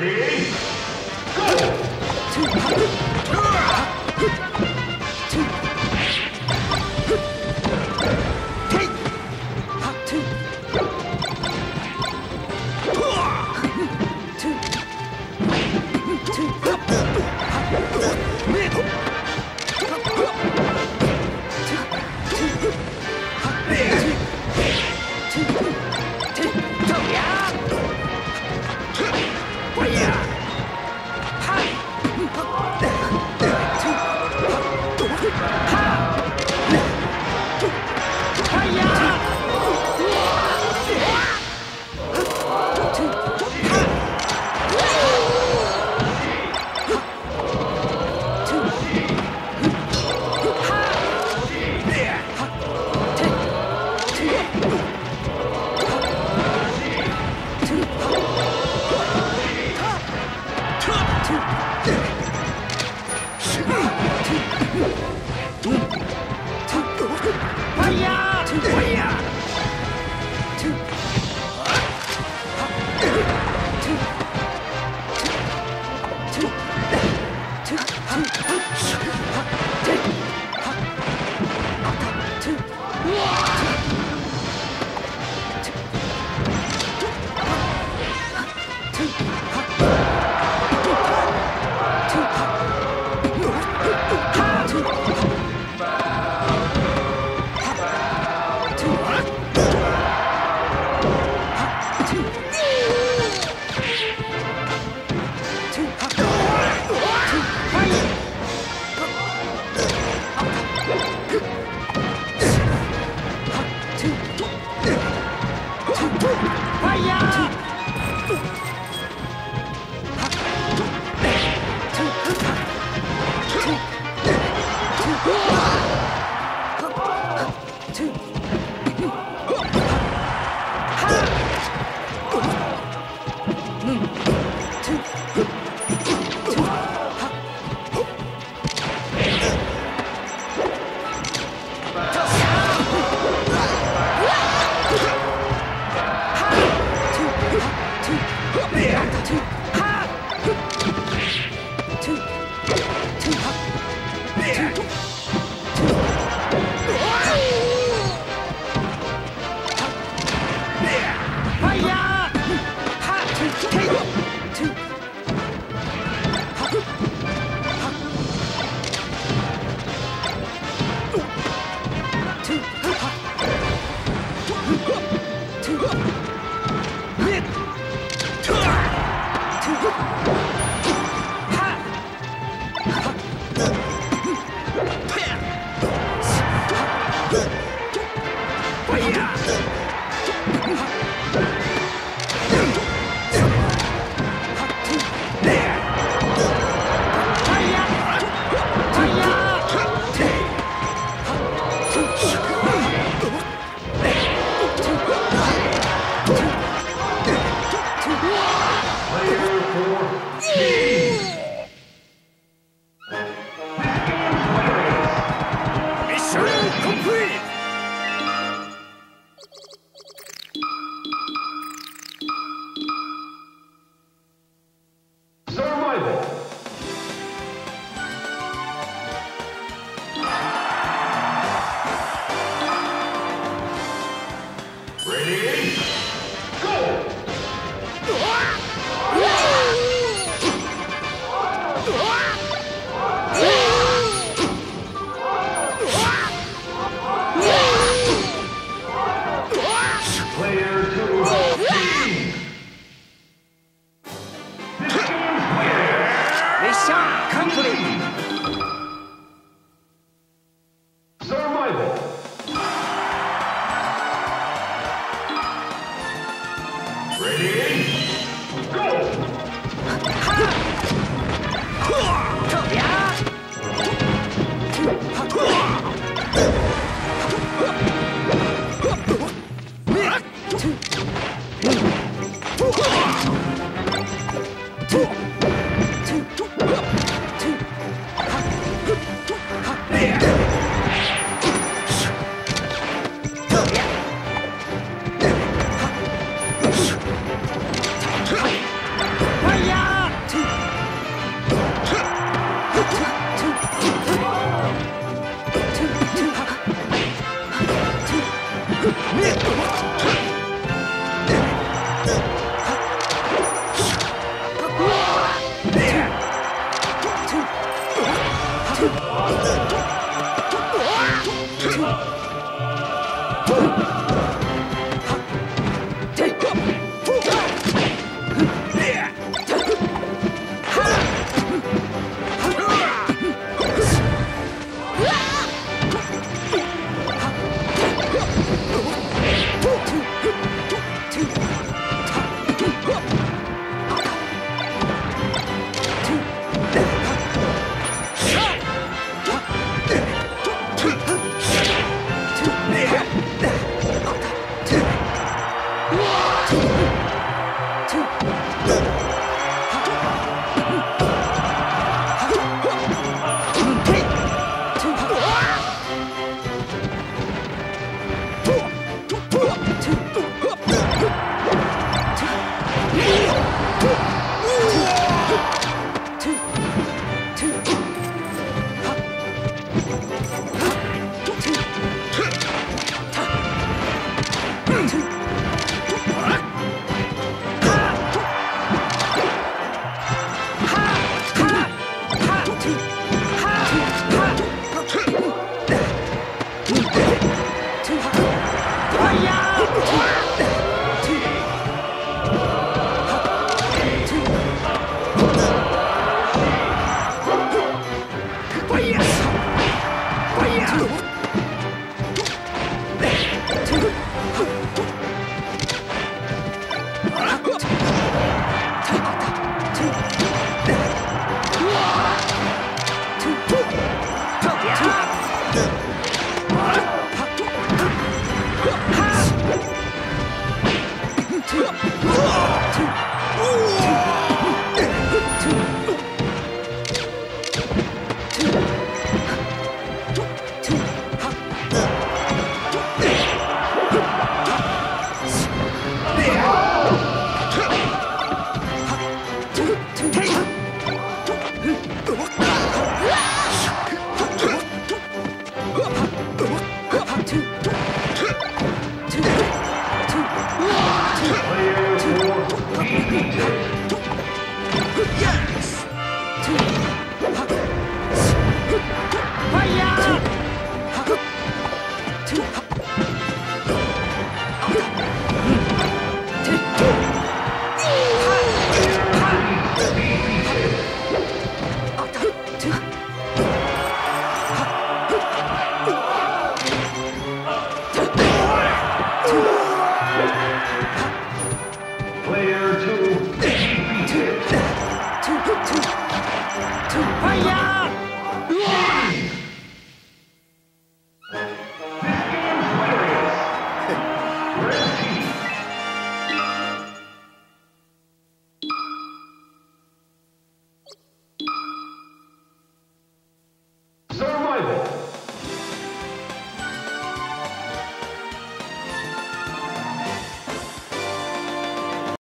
Ready? Go! 哎呀！哎呀！too. めっちゃまった! Go. Two.